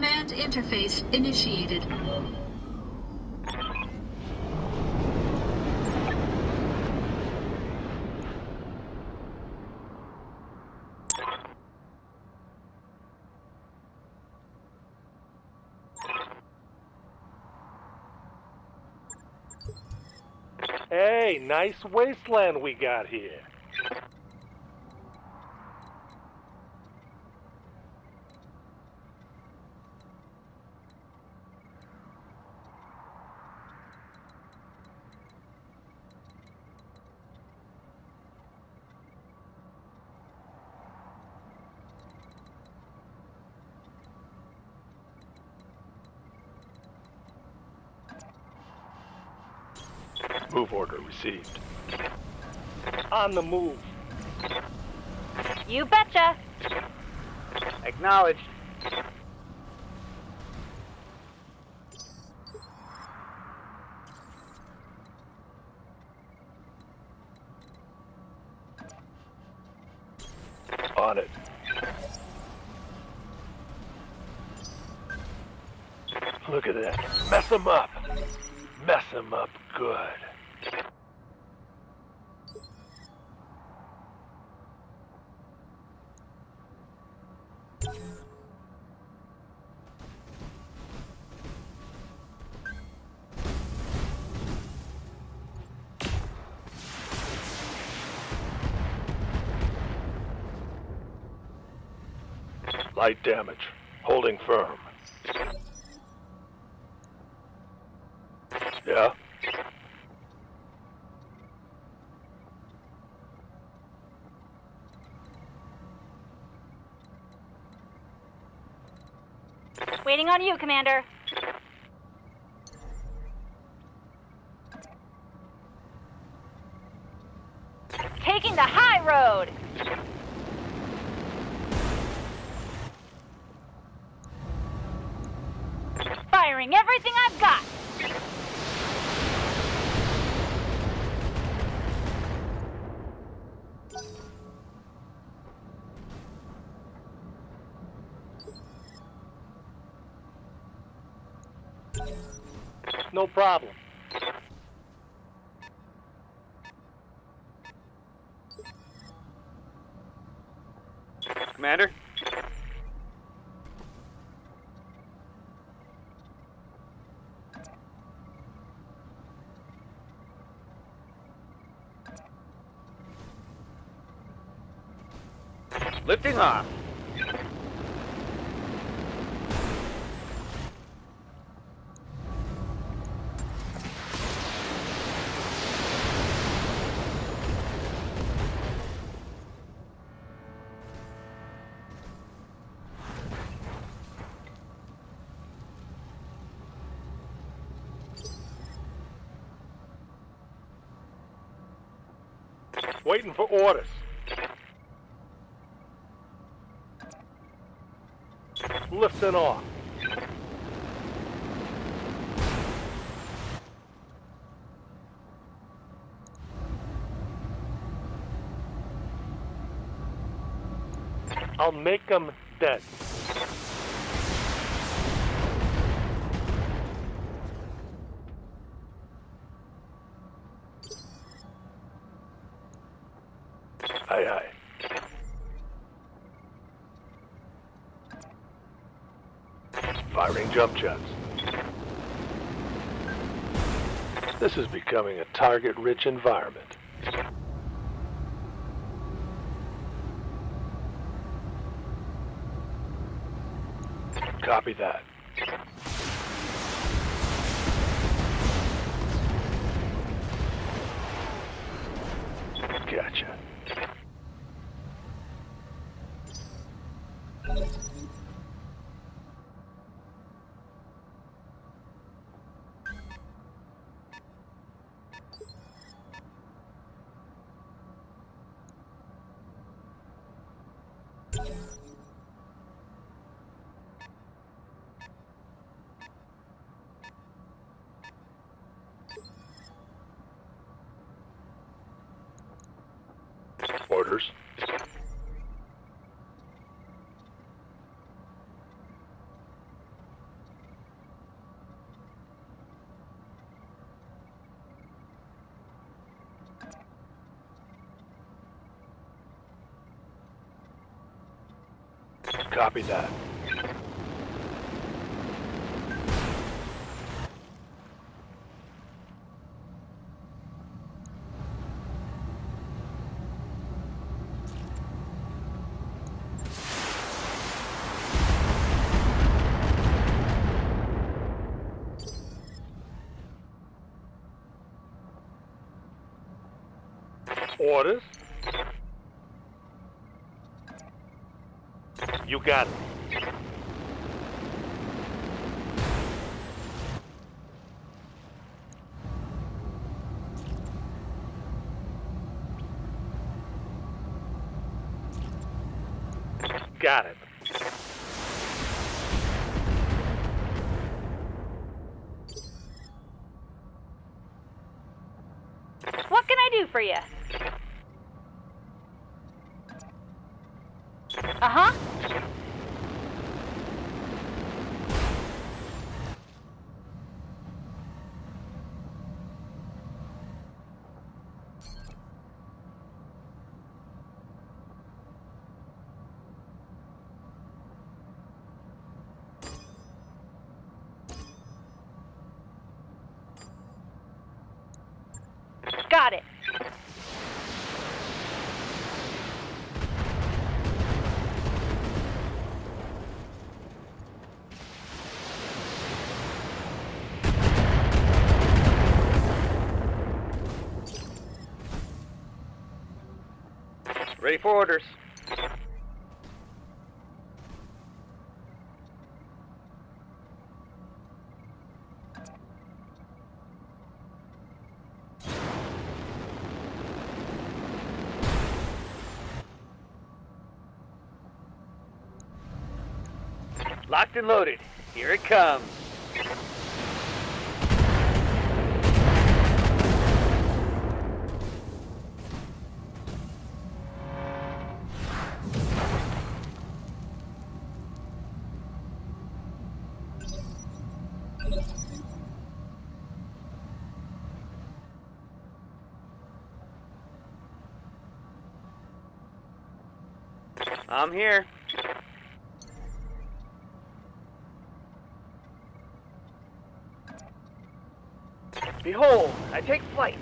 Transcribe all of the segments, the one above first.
Command interface initiated. Hey, nice wasteland we got here. Move order received. On the move. You betcha. Acknowledged. On it. Look at that. Mess him up. Mess him up good. Light damage. Holding firm. Yeah? Waiting on you, Commander. Taking the high road. Firing everything I've got. No problem. Lifting off. Waiting for orders. Off. I'll make them dead. Jump jets. This is becoming a target-rich environment. Copy that. Orders. Copy that. Orders? You got it. Got it. What can I do for you? Uh Ready for orders. Locked and loaded. Here it comes. I'm here. Behold, I take flight.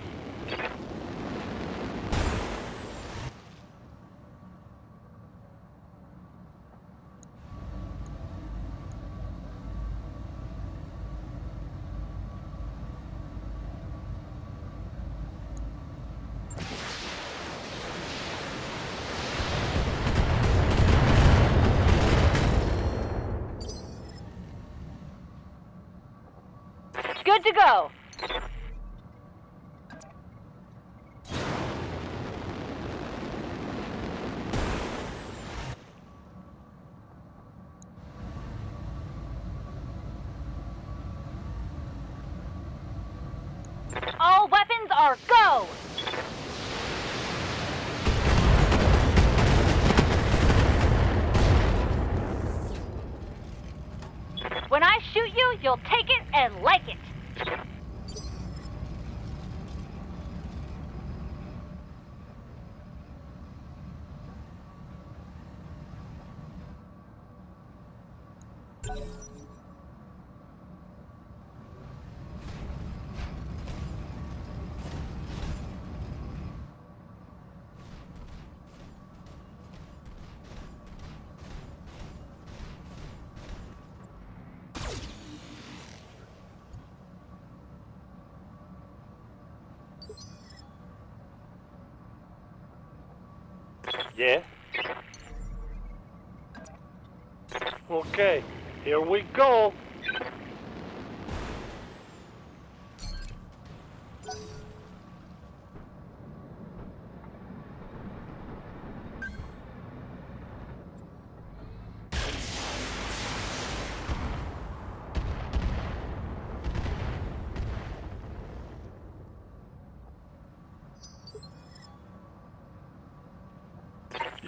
Good to go. All weapons are go! When I shoot you, you'll take it and like it. Thank you. Yeah? Okay, here we go.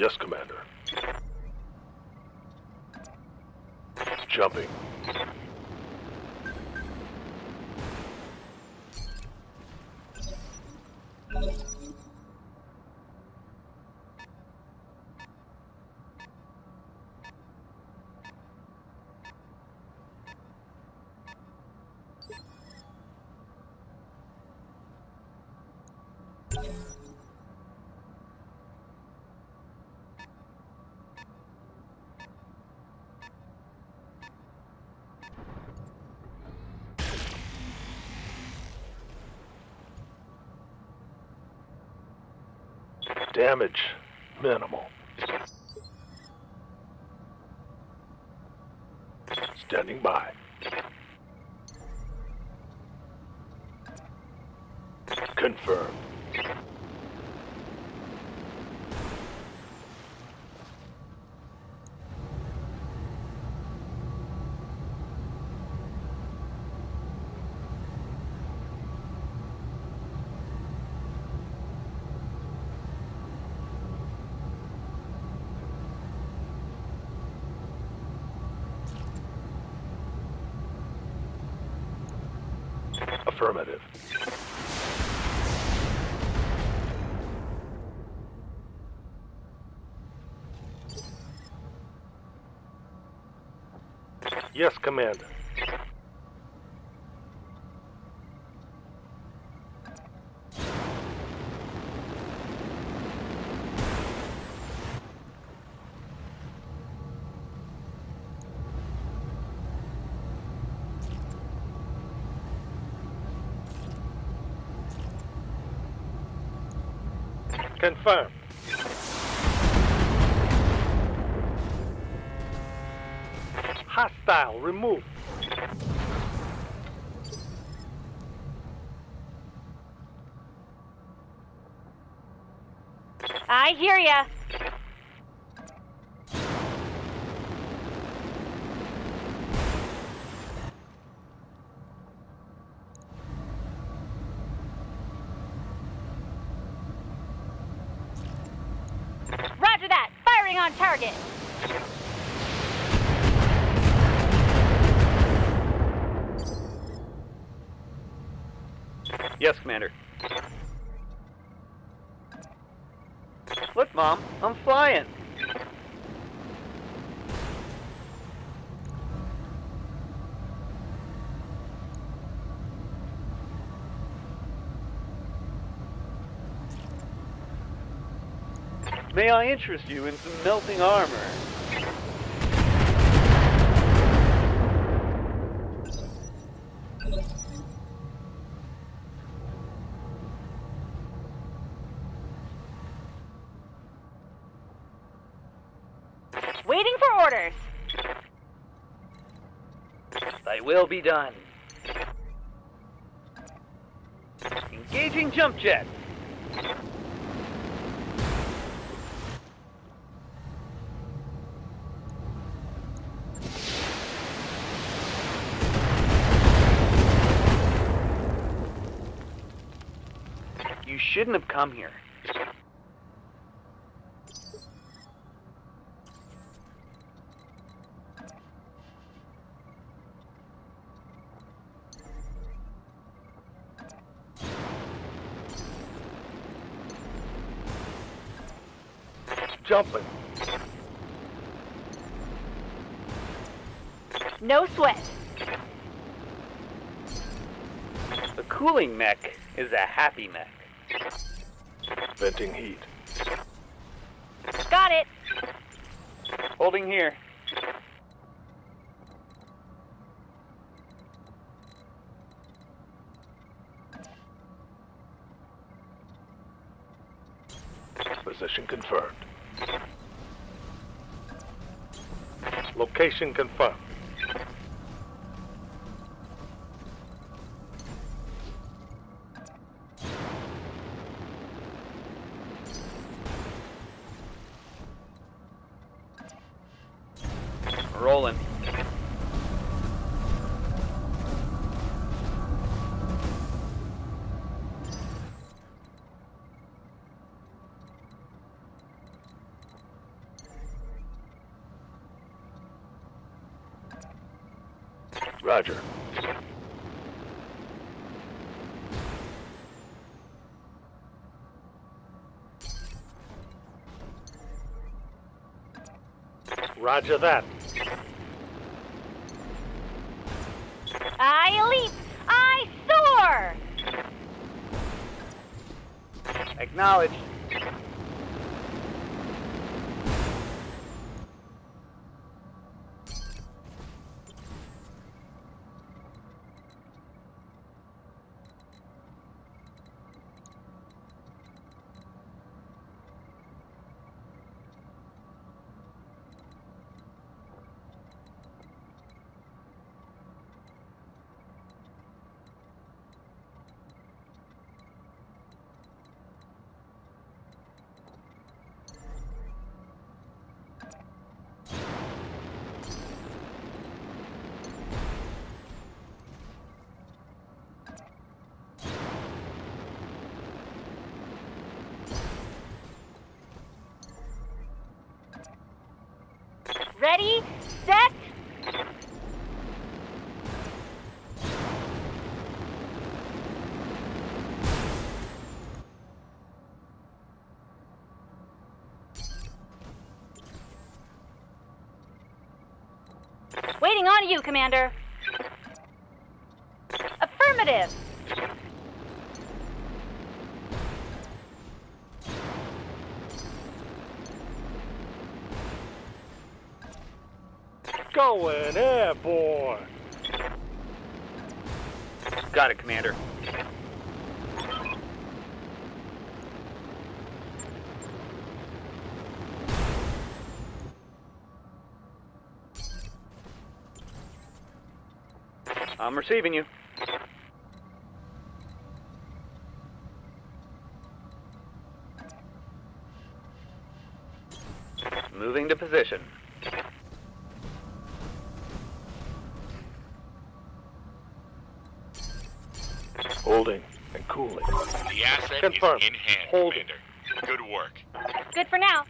Yes, Commander. Jumping. Damage minimal. Standing by. Confirmed. Affirmative. Yes, Commander. Confirmed. Hostile removed. I hear ya. Roger that. Firing on target. Yes, Commander. Look, Mom, I'm flying. May I interest you in some melting armor? Waiting for orders. Thy will be done. Engaging jump jet. You shouldn't have come here. Jumping. No sweat. The cooling mech is a happy mech. Venting heat. Got it. Holding here. Position confirmed. Location confirmed. Roger. Roger that. I leap! I soar! Acknowledge. Ready, set. Waiting on you, Commander. Affirmative. Going eh, airborne. Got it, Commander. I'm receiving you. Holding and cooling. The asset Confirmed. is in hand, Hold it. Commander. Good work. Good for now.